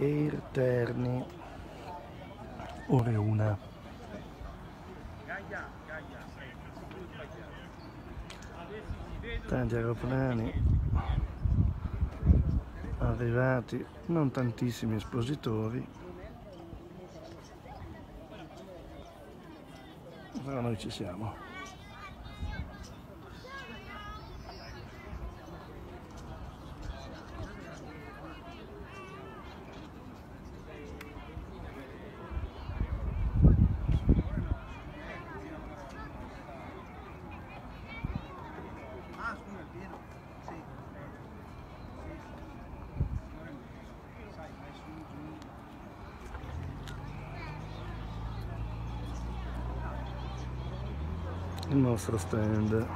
Air Terni, ore una. Tanti aeroplani arrivati, non tantissimi espositori, però noi ci siamo. И мы срастаем, да.